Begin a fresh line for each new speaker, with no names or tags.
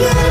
get